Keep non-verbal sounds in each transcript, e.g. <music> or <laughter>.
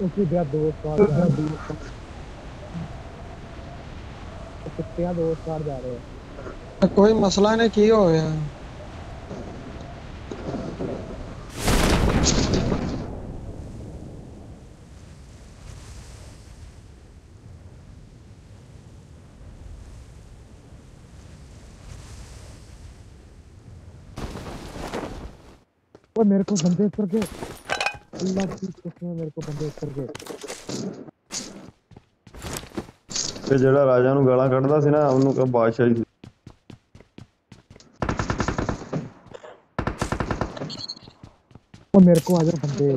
उसी दिया दो स्टार जा रहे हैं कुत्तियाँ दो स्टार जा रहे हैं कोई मसला नहीं किया हो यार मेरे को संदेश करके ਗਏ ਅੱਲਾਹ की कसम ਮੇਰੇ ਕੋ ਬੰਦੇ ਉੱਤਰ ਗਏ ਤੇ ਜਿਹੜਾ ਰਾਜਾ ਨੂੰ ਗਾਲਾਂ ਕੱਢਦਾ ਸੀ ਨਾ ਉਹਨੂੰ ਕਹ ਬਾਦਸ਼ਾਹੀ ਸੀ ਉਹ ਮੇਰੇ ਕੋ ਆ ਜਾ ਬੰਦੇ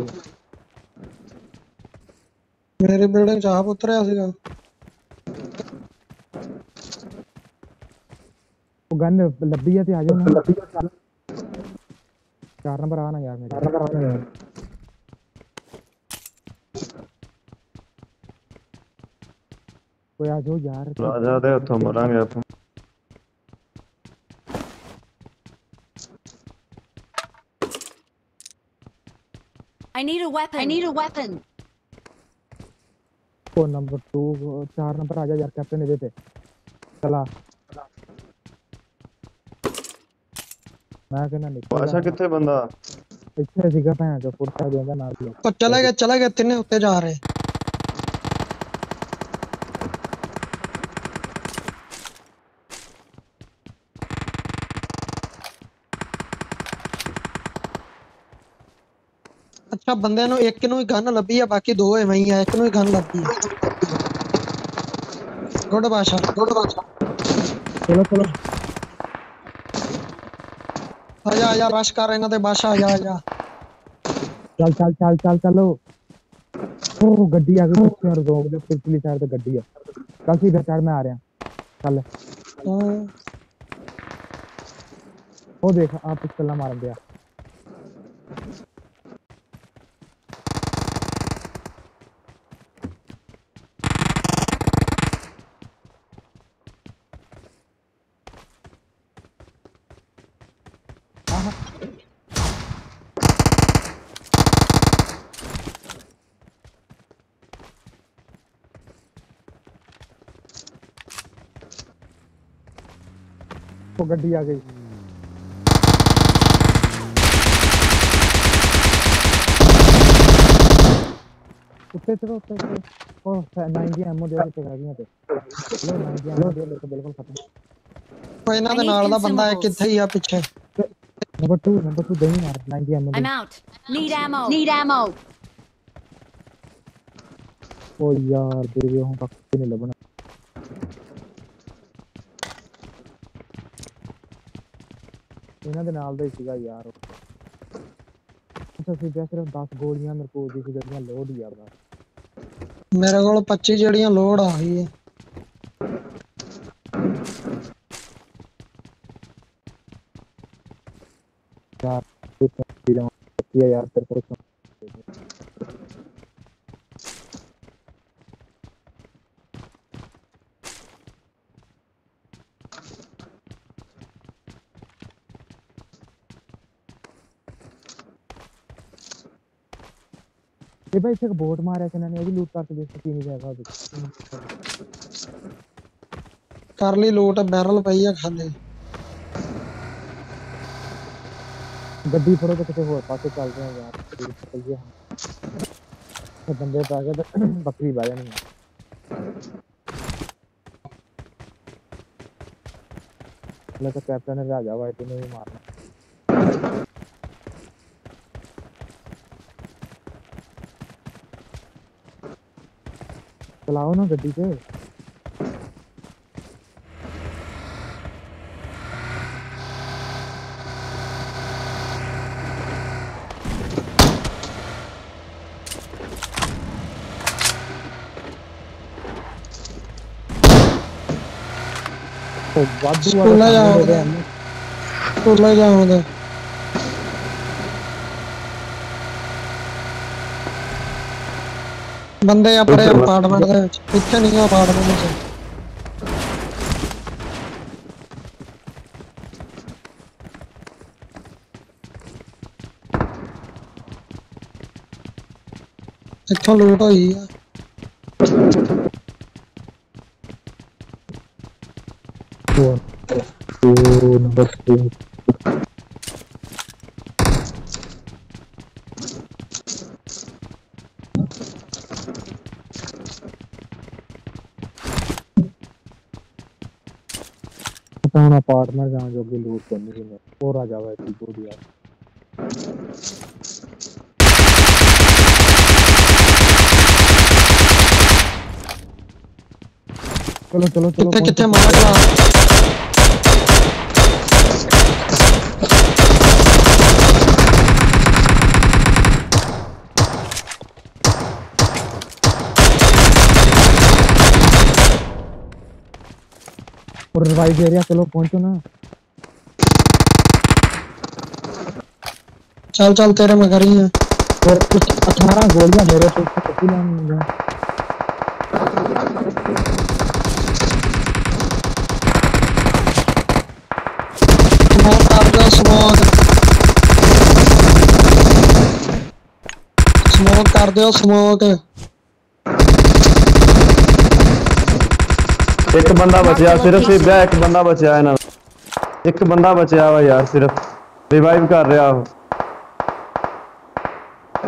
ਮੇਰੇ ਬਿਲਡਿੰਗ ਚ ਆਪ ਉਤਰਿਆ ਸੀਗਾ ਉਹ ਗਨ ਲੱਭੀ ਆ ਤੇ ਆ ਜਾਓ ਨਾ ਚਾਰ ਨੰਬਰ ਆਣਾ ਯਾਰ ਮੇਰੇ ਚਾਰ ਨੰਬਰ ਆਣਾ ਯਾਰ ਕੋਈ ਆ ਜਾਓ ਯਾਰ ਰਾਜਾ ਦੇ ਹੱਥੋਂ ਮਰਾਂਗੇ ਆਪਾਂ I need a weapon. I need a weapon. ਉਹ ਨੰਬਰ 2 ਚਾਰ ਨੰਬਰ ਆ ਜਾ ਯਾਰ ਕੈਪਟਨ ਇਹਦੇ ਤੇ ਚਲਾ ਮੈਂ ਕਹਿੰਦਾ ਨਿਕਲ ਬਾਦਸ਼ਾਹ ਕਿੱਥੇ ਬੰਦਾ ਇੱਥੇ ਸੀਗਾ ਭੈਣ ਚੋ ਫੁੱਟਾ ਜਾਂਦਾ ਨਾਲ ਹੀ ਉਹ ਚਲੇ ਗਏ ਚਲੇ ਗਏ ਤਿੰਨੇ ਉੱਤੇ ਜਾ ਰਹੇ ਅੱਛਾ ਬੰਦੇ ਨੂੰ ਇੱਕ ਨੂੰ ਹੀ ਗਨ ਲੱਭੀ ਆ ਬਾਕੀ ਦੋ ਐਵੇਂ ਹੀ ਆ ਇੱਕ ਨੂੰ ਹੀ ਗਨ ਲੱਭੀ ਆ ਗੁੱਡ ਬਾਸ਼ਾ ਗੁੱਡ ਬਾਸ਼ਾ ਚਲੋ ਚਲੋ ਆ ਜਾ ਆ ਜਾ ਰਸ਼ ਕਰ ਇਹਨਾਂ ਤੇ ਬਾਸ਼ਾ ਆ ਜਾ ਆ ਜਾ ਚੱਲ ਚੱਲ ਚੱਲ ਚੱਲ ਚਲੋ ਉਹ ਗੱਡੀ ਆ ਗਈ ਪਿੱਛੇ ਰੋਕ ਦੇ ਪਿਛਲੀ ਸਾਈਡ ਤੇ ਗੱਡੀ ਆ ਚੱਲ ਸਿੱਧਾ ਚੜ ਮੈਂ ਆ ਰਿਹਾ ਚੱਲ ਹਾਂ, ਉਹ ਦੇਖ ਆ ਪਿਸਤਲਾਂ ਮਾਰਨ ਦਿਆ ਉਹ ਗੱਡੀ ਆ ਗਈ ਉੱਤੇ ਚੜੋ ਉੱਤੇ ਚੜੋ ਉਹ 90 ਐਮਓ ਦੇ ਉੱਤੇ ਆ ਗਈਆਂ ਤੇ ਲੋ 90 ਐਮਓ ਦੇ ਉੱਤੇ ਬਿਲਕੁਲ ਖਤਮ ਉਹ ਇਹਨਾਂ ਦੇ ਨਾਲ ਦਾ ਬੰਦਾ ਇੱਕ ਇੱਥੇ ਹੀ ਆ ਪਿੱਛੇ ਨੰਬਰ 2 ਨੰਬਰ 2 ਦਹੀਂ ਮਾਰ 90 MO I'm out. Need ammo. Need ammo. ਉਹ ਯਾਰ ਦੇ ਹੁਣ ਤੱਕ ਨਹੀਂ ਲੱਭਣਾ ਇਹਨਾਂ ਦੇ ਨਾਲ ਦਾ ਹੀ ਸੀਗਾ ਯਾਰ ਉਹ। ਅੱਛਾ ਸੀ ਸਿਰਫ 10 ਗੋਲੀਆਂ ਮੇਰੇ ਕੋਲ ਦੀ ਸੀ ਜਿਹੜੀਆਂ ਲੋਡ ਹੀ ਯਾਰ ਬਸ ਮੇਰੇ ਕੋਲ 25 ਜਿਹੜੀਆਂ ਲੋਡ ਆ ਗਈ ਹੈ ਯਾਰ ਇਹ ਤਾਂ ਵੀ ਜਾਵਾਂ ਕੀ ਆ ਯਾਰ ਤੇਰੇ ਕੋਲ ਇਹ ਭਾਈ ਇੱਥੇ ਇੱਕ ਬੋਟ ਮਾਰਿਆ ਸੀ ਇਹਨਾਂ ਨੇ ਇਹ ਵੀ ਲੂਟ ਕਰਕੇ ਦੇਖ ਕੀ ਨਹੀਂ ਜਾਏਗਾ ਉਹਦੇ ਕਰ ਲਈ ਲੋਟ ਬੈਰਲ ਪਈ ਆ ਖਾਲੀ ਗੱਡੀ ਫੜੋ ਤੇ ਕਿਤੇ ਹੋਰ ਪਾਸੇ ਚੱਲਦੇ ਆ ਯਾਰ ਗੱਡੀ ਵਿੱਚ ਪਈਏ ਹੁਣ ਤੇ ਬੰਦੇ ਪਾ ਕੇ ਤੇ ਬੱਕਰੀ ਬਹਿ ਜਾਣੀ ਆ ਲੈ ਤਾਂ ਕੈਪਟਨ ਨੇ ਰਾਜਾ ਵਾਈਟ ਨੂੰ ਵੀ ਮਾਰਨਾ चलाओ ना गड्डी से तो वादू वाला जाओ तो ले जाओ उधर। ਰਿਹਾ ਸਕੂਲੇ ਜਾਉਂਦੇ ਬੰਦੇ ਆਪਣੇ ਅਪਾਰਟਮੈਂਟ ਦੇ ਵਿੱਚ ਇੱਥੇ ਨਹੀਂ ਆ ਅਪਾਰਟਮੈਂਟ ਵਿੱਚ ਇੱਥੋਂ ਲੂਟ ਹੋਈ ਆ ਉਹ ਨੰਬਰ 2 पुराना पार्टनर जहाँ जो कि लूट करनी थी मैं और आ जावे थी को दिया चलो चलो चलो कितने कितने मार रहा और रिवाइज एरिया चलो पहुंचो ना। चल चल तेरे में घर ही है। और कुछ अठारह गोलियाँ मेरे पे उसका कभी नाम नहीं है। स्मोक कर दो स्मोक एक बंदा बचा सिर्फ़ ही ब्याह एक बंदा बचा है ना। एक बंदा बचा हुआ यार सिर्फ़। रिवाइव कर रहा हूँ।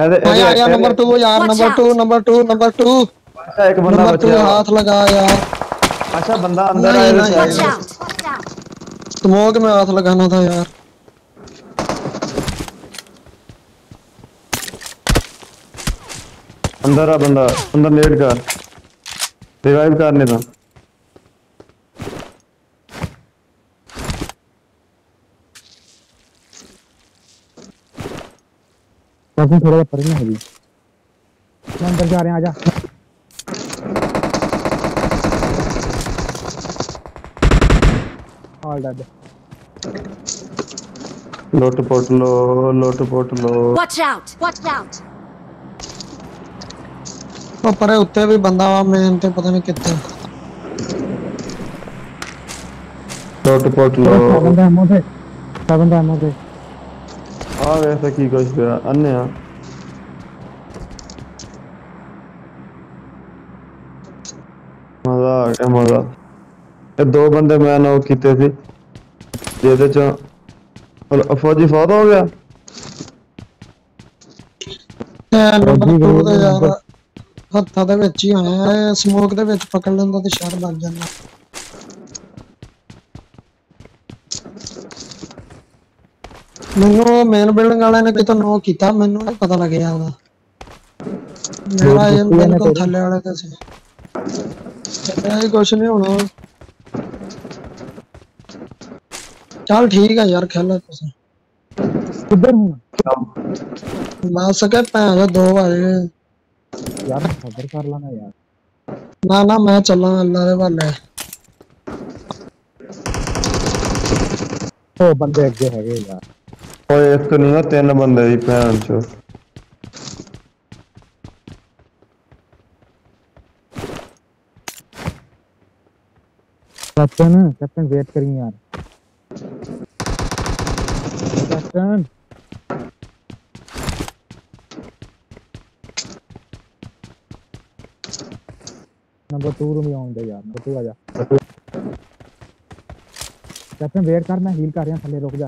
अरे यार नंबर 2 यार नंबर 2 नंबर 2 नंबर 2 अच्छा एक बंदा बचा है हाथ लगा यार। अच्छा बंदा अंदर आया है स्मोक में हाथ लगाना था यार। अंदर आ बंदा अंदर लेट कर। रिवाइव करने था कैप्टन थोड़ा सा परे ना होगी मैं अंदर जा रहे हैं आजा ऑल डेड ਲੁੱਟ ਪੁੱਟ ਲੋ ਲੁੱਟ ਪੁੱਟ ਲੋ Watch out! Watch out! ਉਹ ਪਰੇ ਉੱਤੇ ਵੀ ਬੰਦਾ ਵਾ ਮੇਨ ਤੇ ਪਤਾ ਨਹੀਂ ਕਿੱਥੇ ਲੁੱਟ ਪੁੱਟ चलो ਲੋ सेवन दा एमओ थे सेवन दा एमओ थे ਆ ਵੇਖ ਤਾਂ ਕੀ ਕੁਛ ਪਿਆ ਅੰਨੇ ਆ ਮਜ਼ਾ ਆ ਗਿਆ ਮਜ਼ਾ ਇਹ ਦੋ ਬੰਦੇ ਮੈਂ ਨੌਕ ਕੀਤੇ ਸੀ ਜਿਹਦੇ ਚ ਫੌ- ਫੌਜੀ ਫੌਤ ਹੋ ਗਿਆ ਇਹ ਨੰਬਰ ਜੀ, 2 ਦੇ ਨੰਬਰ- ਯਾਰ ਹੱਥਾਂ ਦੇ ਵਿੱਚ ਹੀ ਆਇਆ ਸਮੋਕ ਦੇ ਵਿੱਚ ਪਕੜ ਲੈਂਦਾ ਤੇ ਸ਼ਰ ਬਣ ਜਾਂਦਾ ਮੈਨੂੰ ਮੇਨ ਬਿਲਡਿੰਗ ਵਾਲਿਆਂ ਨੇ ਕਿਤੋਂ ਨੋ ਕੀਤਾ ਮੈਨੂੰ ਨਹੀਂ ਪਤਾ ਲੱਗਿਆ ਉਹਦਾ ਮੇਰਾ ਇਹ ਬਿਲਕੁਲ ਥੱਲੇ ਵਾਲਾ ਤਾਂ ਸੀ ਇਹ ਕੁਛ ਨਹੀਂ ਹੋਣਾ ਚਲ ਠੀਕ ਹੈ ਯਾਰ ਖੇਲੋ ਤੁਸੀਂ ਕਿੱਧਰ ਨੂੰ ਮਾਰ ਸਕੇ ਭੈਣ ਦੋ ਵਾਰੇ ਯਾਰ ਖਬਰ ਕਰ ਲੈਣਾ ਯਾਰ ਨਾ ਨਾ ਮੈਂ ਚੱਲਾਂ ਅੱਲਾ ਦੇ ਹਵਾਲੇ ਉਹ ਬੰਦੇ ਅੱਗੇ ਹੈਗੇ ਯਾਰ ओए एक तो नहीं हो, तीन बंदे ही भैन चो। कैप्टन कैप्टन वेट करेंगे यार। कैप्टन। नंबर टू रूम आउं दे यार, नंबर टू आ जा। कैप्टन वेट कर, मैं हील कर रहा हूँ थल्ले रुक जा।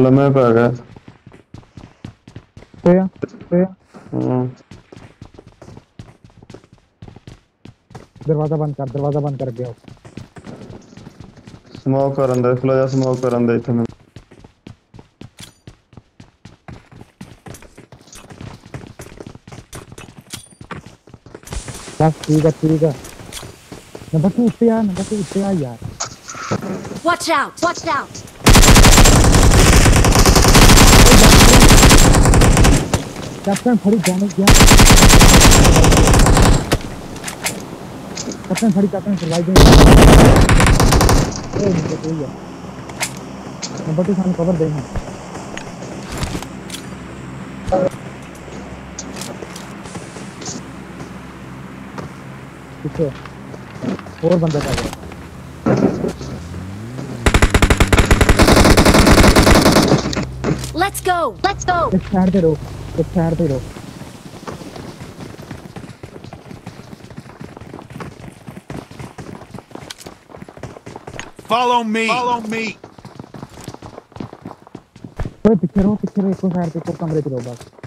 लम्हे पे आ गया पे पे दरवाज़ा बंद कर दरवाज़ा बंद कर गया स्मोक कर अंदर खुला जा स्मोक कर अंदर इतने बस ठीक है ठीक है नंबर 2 पे आ नंबर 2 पे आ यार watch out watch out. Captain फड़ी डैमेज दिया कैप्टन फड़ी कैप्टन सर्वाइव ए मुझे कोई है नंबर 2 सामने कवर देना पीछे और बंदा आ गया Let's go. Let's go. Let's start it go. Petardo. Follow me. Follow me. Oye, pichero, pichero, escuchar, pichero, cambre, tiro, basta.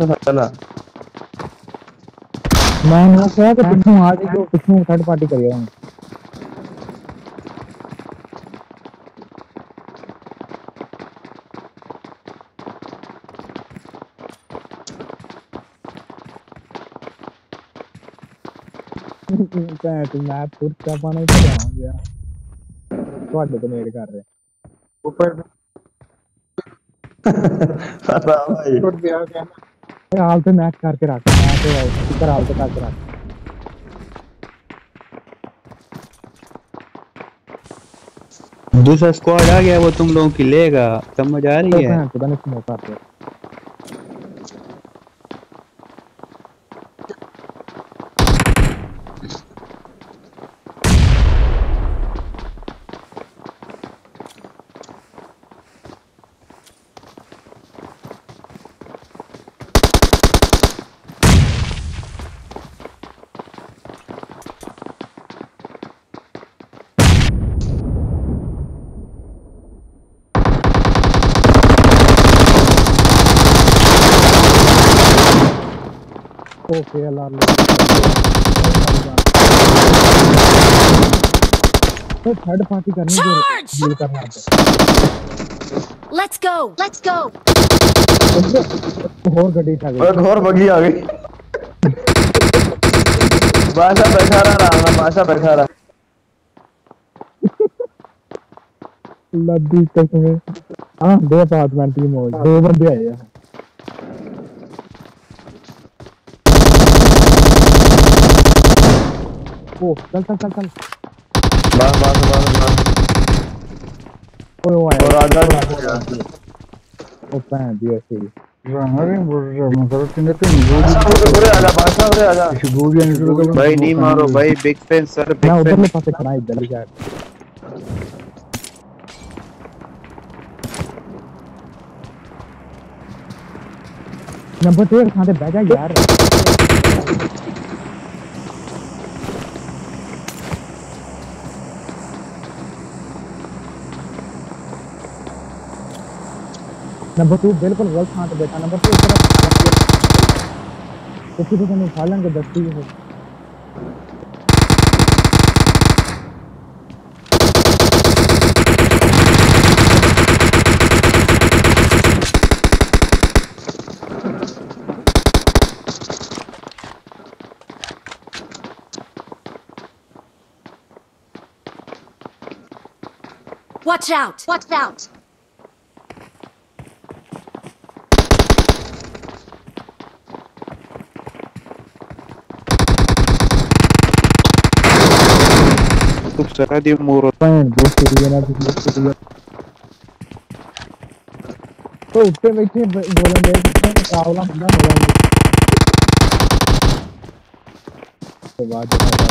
ਇਹਦਾ ਚਲਾ ਮੈਂ ਉਹ ਕਿਹਾ ਕਿ ਪਿੱਛੋਂ ਆ ਜੀ ਜੋ ਪਿੱਛੋਂ ਥਰਡ ਪਾਰਟੀ ਕਰਿਆ ਹੁਣ ਤਾਂ ਤੂੰ ਮੈਂ ਪੁਰਚਾ ਪਾਣਾ ਹੀ ਪੜਾਉਂ <laughs> ਗਿਆ ਤੁਹਾਡੇ ਤੇ ਨੇੜ ਕਰ ਰਿਹਾ ਉੱਪਰ ਪਤਾ ਭਾਈ ਇਹ हाल पे मैच करके रख। मैं तो इधर हाल पे करके रख। दूसरा स्क्वाड आ गया वो तुम लोगों की लेगा। समझ आ रही तो है? पता नहीं स्मोक आते थर्ड पार्टी करनी है डील करना है। लेट्स गो लेट्स गो और गड्डी आ गई और बग्गी आ गई। बादशाह बैठा रहा रहा मैं बादशाह बैठा रहा। लब्बी तक में। हाँ दो अपार्टमेंट टीम हो दो बंदे आए हैं। ओ चल चल चल चल। बाहर बाहर बाहर बाहर ओए ओए और आधा ओ पैन दिया सही रनरे मतलब किंदे तो बोल आजा बासा रे आजा गोलियाँ निकल भाई नहीं मारो भाई big fan sir big fan उधर में पास खड़ा इधर यार नंबर 2 कहाँ पे बैठा यार। नंबर टू, बिल्कुल गलत खां ते बैठा नंबर टू किसी को उठा लेंगे दस्ती हो Watch out! Watch out! Será di muro. Oğlum üstte bekleyin böyle ne yapıyorsun? Aa ulan bundan ulan. Vaadim ada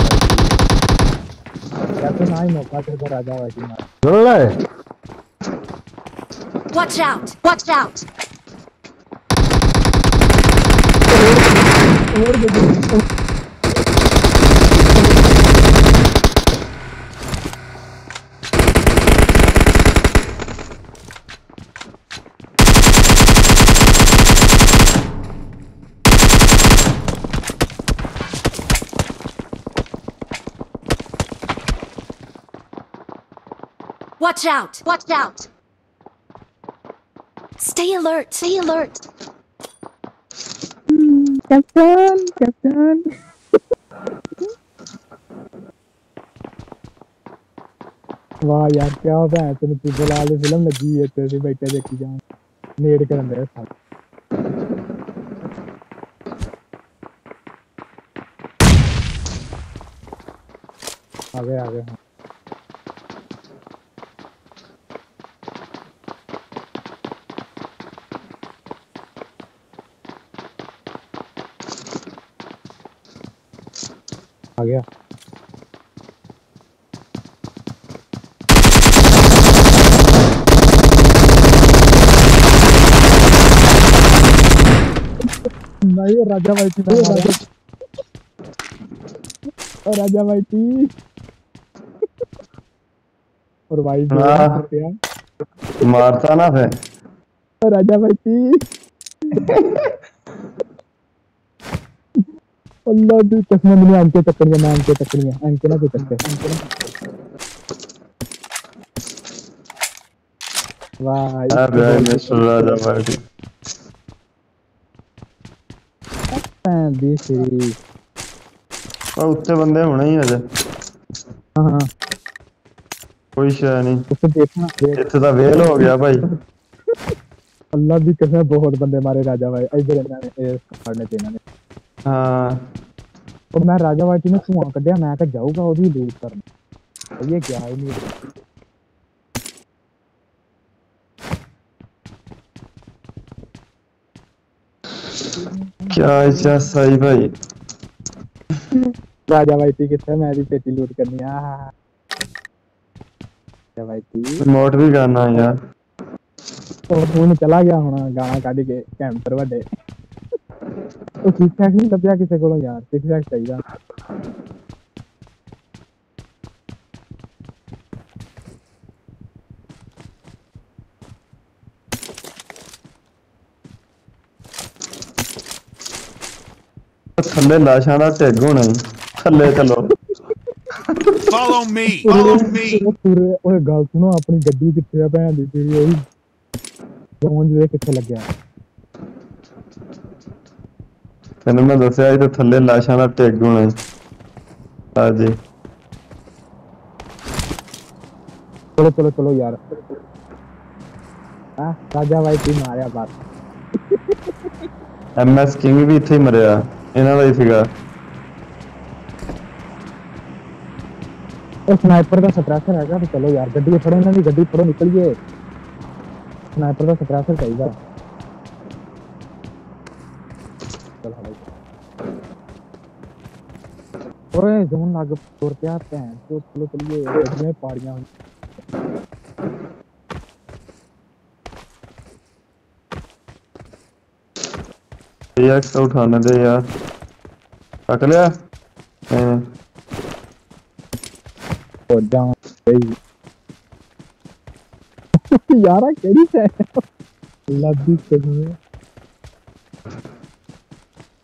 Ya तो नहीं मौका तो पर आजा वाजी मार चल रहा है Watch out watch out और देखो Watch out! Watch out! Stay alert! Stay alert! Captain! Captain! वाह यार क्या होता है तेरे तो बुलाले फिल्म लगी है तेरे बैठे देखी जाऊं नेड कर अंदर साथ आ नहीं राजा भाई थी राजा राजा भाई थी और भाई हाँ। मारता ना फिर। राजा भाई थी अल्लाह दी चश्मे मिले अंके टकड़िया मैं अंके टकड़िया अंके ना भी टकड़े अंके ना वाह यार मैं सुन रहा था भाई दी तेरी और उत्ते बंदे होने ही अजे हाँ हाँ कोई शय नहीं उसको देखना इतने तो वेल हो गया भाई अल्लाह भी कसम बहुत बंदे मारे राजा भाई इधर इन्होंने मारने थे इन्होंने हाँ और मैं राजा भाई जी ने सुआ कढ़िया मैं कहा जाऊँगा ओदी लूट करने ये क्या है नहीं ਗਿਆ ਹੀ ਨਹੀਂ ਕਿਆ ਇੱਛਾ ਸਹੀ ਭਾਈ ਰਾਜਾ ਭਾਈ ਤੀ ਕਿੱਥੇ ਮੈਂ ਇਹਦੀ ਪੇਟੀ ਲੂਟ ਕਰਨੀ ਆ ਰਾਜਾ ਭਾਈ ਤੀ ਰਿਮੋਟ ਵੀ ਕਰਨਾ ਯਾਰ ਉਹ ਹੁਣ ਚਲਾ ਗਿਆ ਹੁਣ ਗਾਣਾ ਕੱਢ ਕੇ ਕੈਂਪਰ ਵੱਡੇ ਉਹ ਠੀਕ ਠਾਕ ਨਹੀਂ ਲੱਭਿਆ ਕਿਸੇ ਕੋਲੋਂ ਯਾਰ ਠੀਕ ਠਾਕ ਚਾਹੀਦਾ ਥੱਲੇ ਲਾਸ਼ਾਂ ਦਾ ਢਿੱਗ ਹੋਣਾ ਈ। ਥੱਲੇ ਚਲੋ Follow me. Follow me. ਉਹ ਪੂਰੇ ਓਏ ਗੱਲ ਸੁਣੋ ਆਪਣੀ ਗੱਡੀ ਕਿੱਥੇ ਆ ਭੈਣ ਦੀ ਤੇਰੀ ਉਹੀ ਜੌਨ ਦੇ ਕਿੱਥੇ ਲੱਗਿਆ ਤੈਨੂੰ ਮੈਂ ਦੱਸਿਆ ਸੀ ਤੇ ਥੱਲੇ ਲਾਸ਼ਾਂ ਦਾ ਢਿੱਗ ਹੋਣਾ ਈ। ਆ ਜੀ ਚਲੋ ਚਲੋ ਚਲੋ ਯਾਰ ਆ ਰਾਜਾ ਭਾਈ ਤੀ ਮਾਰਿਆ ਬਸ ਐਮਐਸ ਕਿੰਗ ਵੀ ਇੱਥੇ ਹੀ ਮਰਿਆ ਇਹਨਾਂ इन्होंने फिगर स्नाइपर का सप्रेसर है तो चलो यार, गड्डी फड़ो इन्हों की गड्डी फड़ो निकलिए। स्नाइपर का सप्रेसर चाहिए ओए जोन लग तुर पिया भैन चलो, चलिए गड्डियाँ पाड़ियाँ यार तो उठाने दे यार। पकड़ लिया? और डाउन गई यारा केड़ी से लब्बी कहीं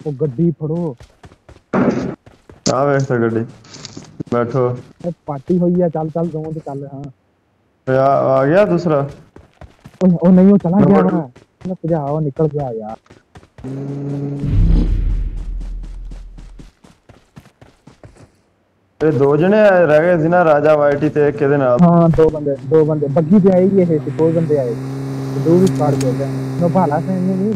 ओ गड्डी फड़ो आ वैसे गड्डी। बैठो। ए पार्टी हुई है चल चल जाऊँ तो चल हाँ। आ गया दूसरा? ओ, नहीं वो चला गया ना। तुझे हवा निकल गया यार। अरे दो जने रह गए सी ना राजा वाईटी ते एक के दिन हाँ, दो बंदे दो बंदे। बग्गी पे आई है तो दो बंदे आए। तो दो भी स्क्वाड पे गए। नो भाला से नहीं नहीं।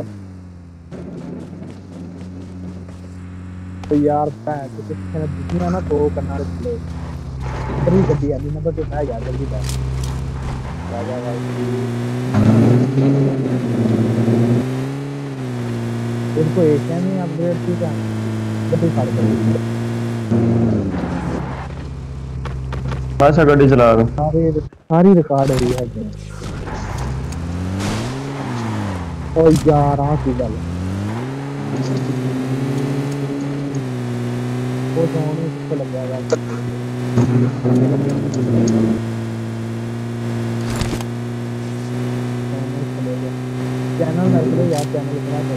तो यार पैन तो किसने दिखना ना तो करना प्ले बड़ी गड्डी आई ना तो मैं यार जल्दी बैठ राजा वाईटी इसको एशिया में अपग्रेड की क्या। बड़ी सारी कर दी बस गाड़ी चला रहा सारी सारी रिकॉर्ड हो रही है। ओ यार आ की गल वो तो जाने इसको तो लग जाएगा। चैनल रख लो यार चैनल बना दो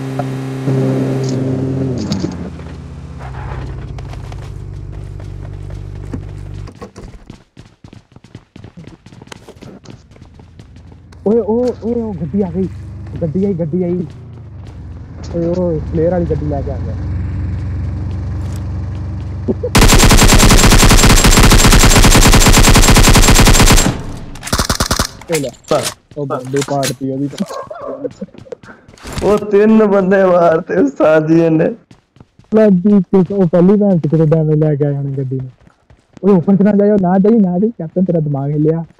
ਓਏ ਉਹ ਗੱਡੀ ਆ ਗਈ ਗੱਡੀ ਆਈ ਗੱਡੀ ਆਈ ਓਏ ਉਹ ਪਲੇਅਰ ਵਾਲੀ ਗੱਡੀ ਲੈ ਕੇ ਆ ਗਿਆ ਓਏ ਲੈ ਉਹ ਬੰਦੇ ਪਾੜਤੀ ਉਹਦੀ ਤਾਂ ਉਹ ਤਿੰਨ ਬੰਦੇ ਮਾਰਤੇ ਉਸਤਾਦ ਜੀ ਨੇ ਲੱਗੀ ਕਿ ਉਹ ਪਹਿਲੀ ਵਾਰ ਕਿਤੇ ਡੈਮੇਜ ਲੈ ਕੇ ਆਇਆ ਹੁਣ ਗੱਡੀ ਨੂੰ ਓਏ ਓਪਨ ਚ ਨਾ ਜਾਇਓ ਨਾ ਜਾਈ ਨਾ ਜਾਈ ਕੈਪਟਨ ਤੇਰਾ ਦਿਮਾਗ ਹਿੱਲਿਆ ਅੱਡੇ ਦੇ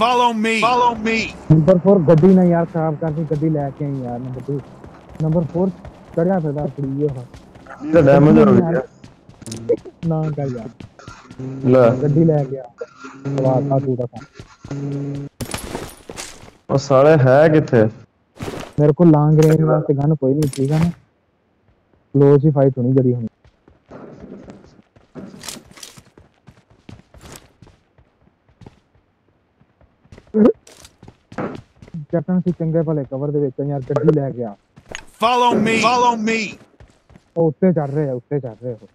Follow me. Follow me. Number four गड्डी ना यार खराब कर दी गड्डी लेके आई यार नंबर टू नंबर फोर चढ़िया फिर यार थोड़ी ये हो। तो डैमेज हो गया। ना कर यार। ले। गड्डी ले गया। वाह था टूटा था और साले है किथे? मेरे को लॉन्ग रेंज वास्ते गन कोई नहीं ठीक है ना? क्लोज ही फाइट होनी जड़ी हमें ਕੈਪਟਨ ਸੀ ਚੰਗੇ ਭਲੇ ਕਵਰ ਦੇ ਵਿੱਚ ਆ ਯਾਰ ਗੱਡੀ ਲੈ ਗਿਆ Follow me. Follow me. ਉਹ ਉੱਤੇ ਚੜ ਰਹੇ ਆ ਉੱਤੇ ਚੜ ਰਹੇ ਉਹ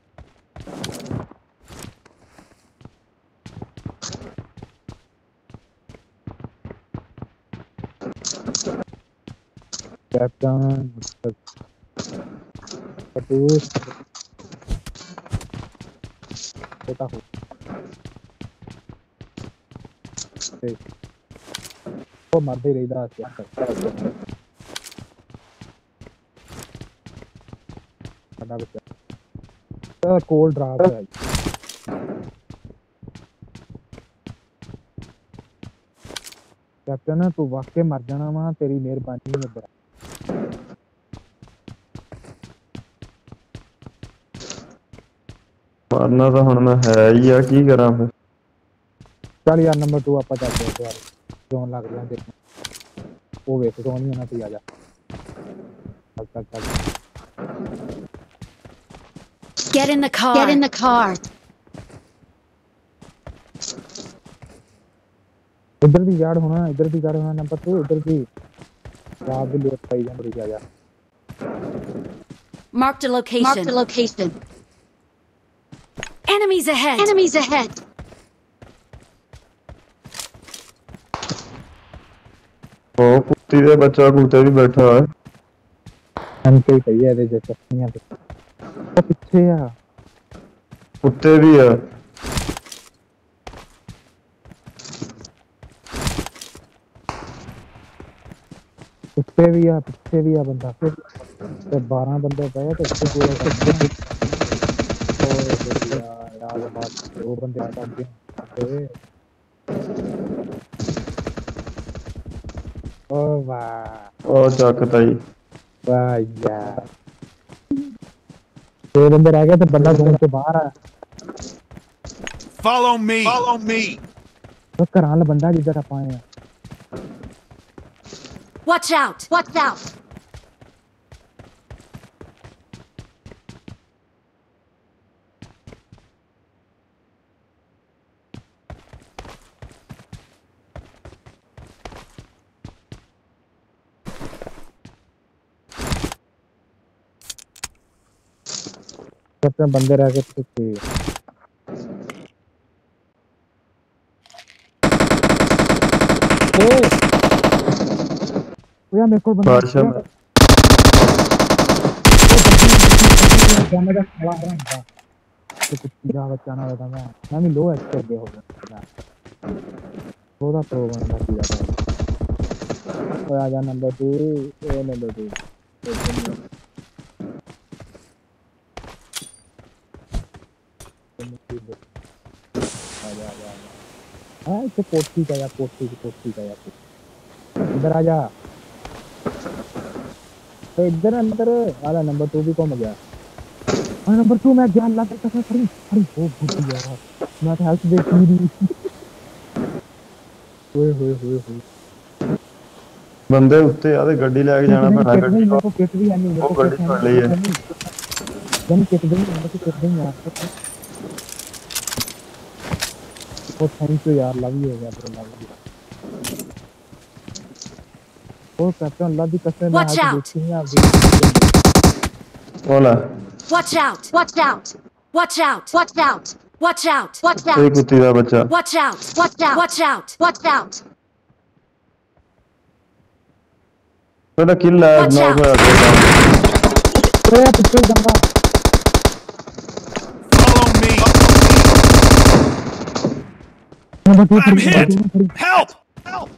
ਕੈਪਟਨ ਪਟੂ ਬੇਟਾ ਹੋ ਤੇ ਉਹ ਮਰਦੇ ਹੀ ਰਹਿਦਾ ਸੀ ਸਾਡਾ ਬੱਚਾ ਕੋਲ ਡਰਾਪ ਹੈ ਕੈਪਟਨ ਤੂੰ ਵਾਕੇ ਮਰ ਜਾਣਾ ਵਾ ਤੇਰੀ ਮਿਹਰਬਾਨੀ ਹੈ ਬੜਾ मारना तो हुन मैं है ही आ की करा फिर ਚੱਲ ਯਾਰ ਨੰਬਰ 2 ਆਪਾਂ ਚੱਲਦੇ ਹਾਂ ਯਾਰ ਜ਼ੋਨ ਲੱਗ ਰਿਹਾ ਦੇਖ ਉਹ ਵੇਖ ਜ਼ੋਨ ਨਹੀਂ ਹੋਣਾ ਤੇ ਆ ਜਾ ਚੱਲ ਚੱਲ ਚੱਲ Get in the car. Get in the car. ਇੱਧਰ ਦੀ ਯਾਰ ਹੋਣਾ ਇੱਧਰ ਦੀ ਯਾਰ ਹੋਣਾ ਨੰਬਰ 2 ਇੱਧਰ ਦੀ ਰਾਤ ਦੀ ਲੋਟ ਪਾਈ ਜਾਂਦੀ ਆ ਜਾ Marked a location. Marked a location. Enemies ahead. Enemies ahead. ओ कुत्ती दे बच्चा कुत्ते भी बैठा है हम पे ही सही है रे जैसे यहाँ पे ओ पीछे या कुत्ते भी है कुत्ते भी है पीछे भी है बंदा फिर तो 12 बंदे गए तो उसको पूरा सब और यार यार बात वो बंदे आ गए ओ वाह ओ चौकताई वाह यार दो बंदे रह गए तो बंदा घूम के बाहर आ फॉलो मी फॉलो मी तो कराल बंदा जिधर आ पाए वॉच आउट वॉच आउट रात में बंदे रह सकते थे भैया मेरे को बंदा बादशाह में कैमरा खड़ा रहा था तो कुछ सीधा बचाना रहता मैं। मैं भी लो एक्सपर्ट दे हो गया थोड़ा प्रो बंदा सीधा था और आ जा नंबर 2 ए नंबर 2 हाँ इसे पोस्टी का या पोस्टी की पोस्टी का या इधर आ जा तो इधर अंदर आला नंबर टू भी कम गया और नंबर टू मैं गया अल्लाह का कसम अरे अरे वो बुद्धि यार मैं तो हेल्थ देख नहीं रही ओए होए होए होए ਬੰਦੇ ਉੱਤੇ ਆ ਤੇ ਗੱਡੀ ਲੈ ਕੇ ਜਾਣਾ ਪੈਣਾ ਗੱਡੀ मेरे को किट भी है नहीं वो गाड़ी छोड़ ली है। जन किट भी मेरे को ओ थैंक यू यार लव यू हो गया ब्रो लव यू ओ कैप्टन लव यू कसम मैं आज देखती हूँ आप बोला watch out watch out watch out watch out watch out watch out एक कुत्ते का बच्चा watch out watch out watch out watch out बड़ा किल है नॉक है अरे पिछले बंदा I'm hit. Help. Help.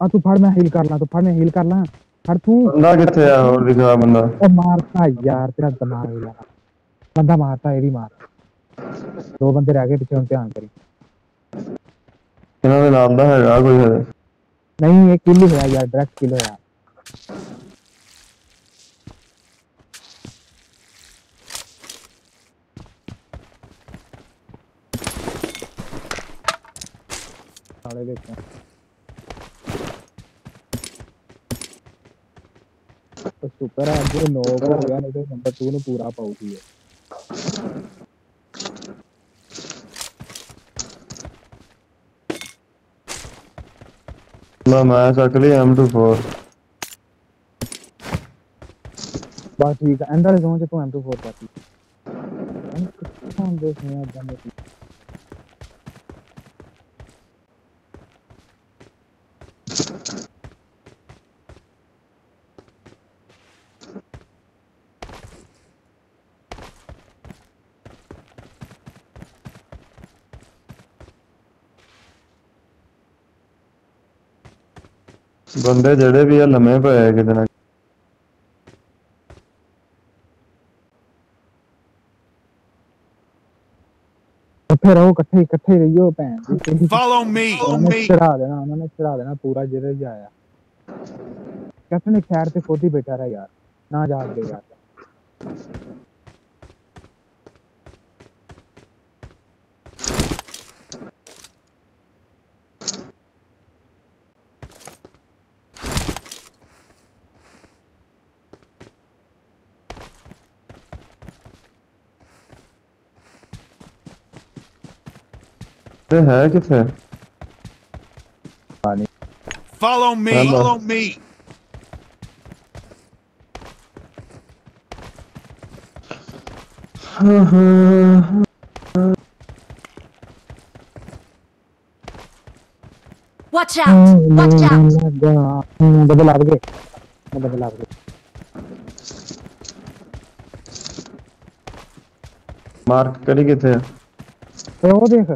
आ तू फड़ मैं हील कर ला तू फड़ मैं हील कर ला फड़ तू ਬੰਦਾ ਕਿੱਥੇ ਆ ਹੋਰ ਦਿਖਾ ਬੰਦਾ ओ मारता यार तेरा दिमाग हिला बंदा मारता ये भी मार दो बंदे रह गए पीछे उन ध्यान करी ਇਹਨਾਂ ਦੇ ਨਾਲ ਦਾ ਹੈਗਾ ਕੋਈ ਹਜੇ नहीं ये किल ही होया यार डायरेक्ट किल साड़े देखते हैं तो सुपर है जो नौ हो गया नहीं तो नंबर टू ने पूरा पाऊ की है। मैं मैं सकली M24 बात ठीक है अंदर जोन से तू M24 पाती। है कौन देख नहीं आता मैं ਬੰਦੇ ਜਿਹੜੇ ਵੀ ਆ ਲੰਮੇ ਪਏ ਆ ਕਿਤੇ ਨਾ ਇਕੱਠੇ ਰਹੋ ਇਕੱਠੇ ਇਕੱਠੇ ਰਹੀਓ ਭੈਣ ਦੀ ਤੇਰੀ Follow me. Follow ਉਹਨਾਂ ਨੇ me. ਚੜਾ ਦੇਣਾ ਉਹਨਾਂ ਨੇ ਚੜਾ ਦੇਣਾ ਪੂਰਾ ਜਿਹੜੇ ਵੀ ਆਇਆ ਕੈਪਟਨ ਇੱਕ ਸਾਈਡ ਤੇ ਖੁਦ ਹੀ ਬੈਠਾ ਰਿਹਾ ਯਾਰ ਨਾ ਜਾ ਅੱਗੇ ਯਾਰ ये है किसे पानी follow me follow me Watch out! Watch out! Double आ गए डबल आ गए मार्क करी किथे ओ देख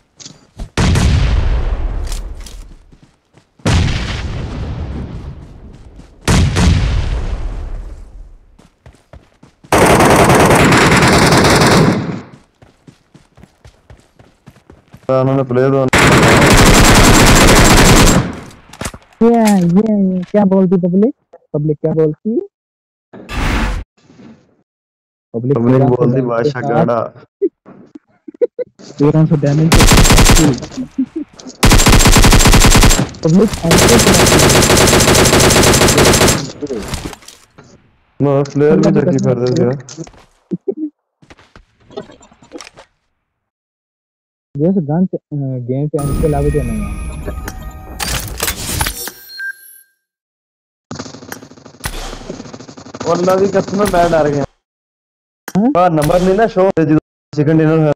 उन्होंने प्लेयर ये ये क्या बोलती पब्लिक पब्लिक क्या बोलती पब्लिक पब्लिक बोलती भाषा गाड़ा। 1300 डैमेज पब्लिक ऐसे मैं प्लेयर भी जकी कर देता There's a gun uh, game to kill everything. और ना भी कस्टमर बैड आ रहे हैं नंबर नहीं ना शो सेकंड इनर